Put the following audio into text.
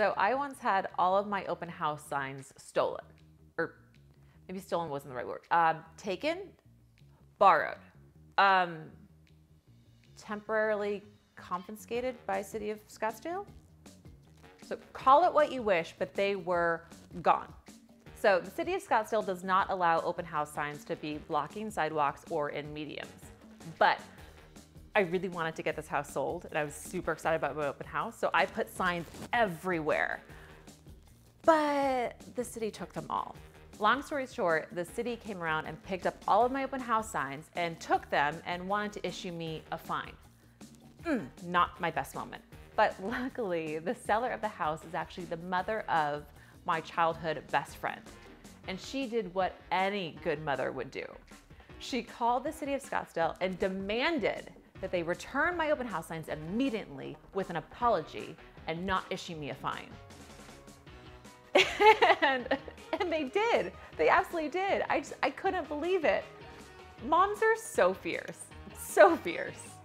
So I once had all of my open house signs stolen, or maybe stolen wasn't the right word. Um, taken, borrowed, um, temporarily confiscated by City of Scottsdale. So call it what you wish, but they were gone. So the City of Scottsdale does not allow open house signs to be blocking sidewalks or in mediums. But I really wanted to get this house sold and I was super excited about my open house. So I put signs everywhere. But the city took them all. Long story short, the city came around and picked up all of my open house signs and took them and wanted to issue me a fine. Mm, not my best moment. But luckily, the seller of the house is actually the mother of my childhood best friend. And she did what any good mother would do. She called the city of Scottsdale and demanded that they return my open house signs immediately with an apology and not issue me a fine. and, and they did. They absolutely did. I just, I couldn't believe it. Moms are so fierce, so fierce.